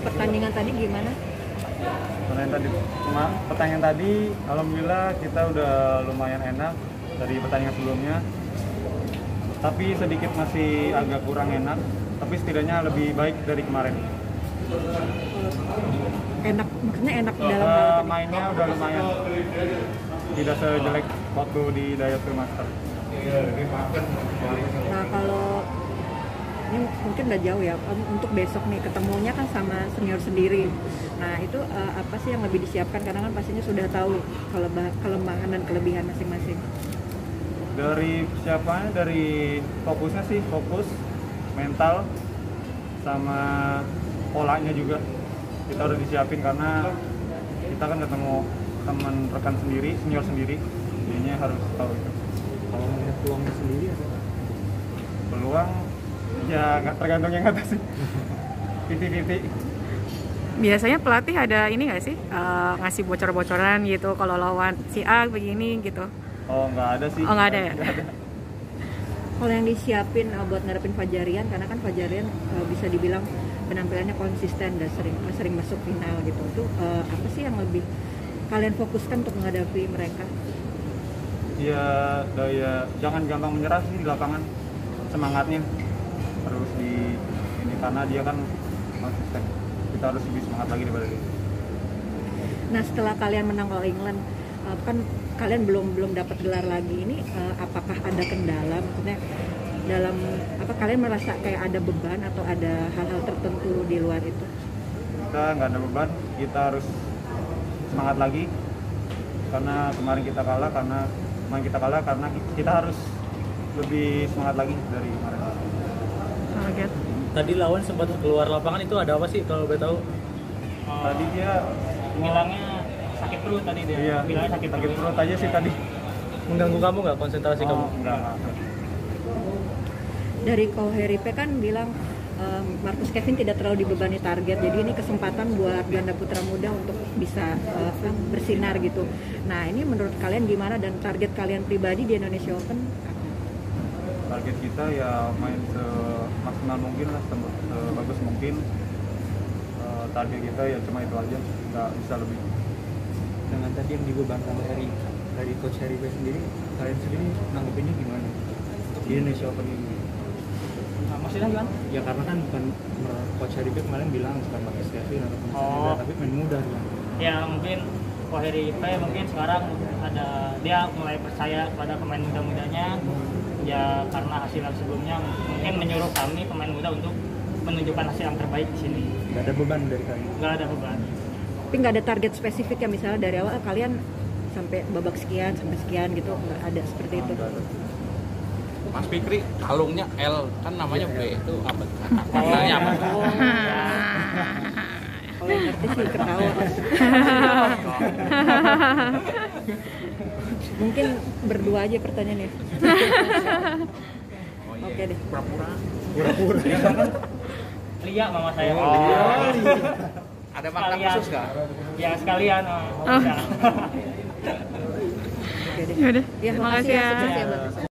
pertandingan tadi gimana? Pertanyaan tadi, pertanyaan tadi, alhamdulillah kita udah lumayan enak dari pertandingan sebelumnya. Tapi sedikit masih agak kurang enak, tapi setidaknya lebih baik dari kemarin. Enak, maksudnya enak dalam Eh, nih? mainnya udah lumayan, tidak sejelek waktu di Dayat Master. Nah kalau ini mungkin udah jauh ya untuk besok nih ketemunya kan sama senior sendiri. Nah itu eh, apa sih yang lebih disiapkan karena kan pastinya sudah tahu keleba- kelemahan dan kelebihan masing-masing. Dari siapanya, dari fokusnya sih fokus, mental, sama polanya juga kita udah disiapin karena kita kan ketemu teman rekan sendiri, senior sendiri, jadinya harus tahu itu. Kalau melihat peluangnya sendiri apa? Peluang ya nggak tergantung yang atas sih. Titik-titik. Biasanya pelatih ada ini nggak sih eh, ngasih bocor-bocoran gitu kalau lawan si A begini gitu. Oh nggak ada sih. Oh, nggak ada ya? Kalau yang disiapin eh, buat ngadepin Fajarian karena kan Fajarian eh, bisa dibilang penampilannya konsisten dan sering sering masuk final gitu. Itu eh, apa sih yang lebih kalian fokuskan untuk menghadapi mereka? Ya daya jangan gampang menyerah sih di lapangan semangatnya harus di ini karena dia kan konsisten kita harus lebih semangat lagi daripada dia. Nah setelah kalian menang All England eh, kan kalian belum belum dapat gelar lagi ini eh, apakah ada kendala maksudnya dalam apa kalian merasa kayak ada beban atau ada hal-hal tertentu di luar itu? Kita nggak ada beban, kita harus semangat lagi karena kemarin kita kalah karena kemarin kita kalah karena kita harus lebih semangat lagi dari kemarin. Target. Tadi lawan sempat keluar lapangan itu ada apa sih kalau boleh tahu? Tadi dia bilangnya sakit perut tadi dia iya, bilangnya sakit sakit perut aja sih tadi. Mengganggu kamu nggak konsentrasi kamu? Oh, enggak, enggak. Dari Koheripe kan bilang eh, Marcus Kevin tidak terlalu dibebani target jadi ini kesempatan buat ganda putra muda untuk bisa eh, apa, bersinar gitu. Nah ini menurut kalian gimana dan target kalian pribadi di Indonesia Open apa? target kita ya main semaksimal mungkin lah se- sebagus mungkin Eh, target kita ya cuma itu aja nggak bisa lebih Dengan tadi yang dibebankan dari dari coach Harry Bay sendiri, kalian sendiri nanggepinnya gimana? Di Indonesia Open ini. Nah, maksudnya gimana Ya karena kan bukan coach Harry kemarin bilang bukan pakai Kevin atau Oh. tapi main muda kan. ya mungkin Koheri IP mungkin sekarang ada dia mulai percaya pada pemain muda-mudanya ya karena hasil yang sebelumnya mungkin menyuruh kami pemain muda untuk menunjukkan hasil yang terbaik di sini Gak ada beban dari kalian. nggak ada beban Tapi nggak ada target spesifik ya misalnya dari awal "Ah, kalian sampai babak sekian sampai sekian gitu nggak ada seperti itu. Mas Fikri kalungnya L kan namanya B itu apa? Maknanya apa? Kalau yang ngerti sih ketawa. Mungkin berdua aja pertanyaannya. Oke deh. Lia mama saya Ada makna khusus nggak? ya sekalian oh, Oh. ya. Oke deh. Yaudah, Ya, terima makasih kasih ya. ya.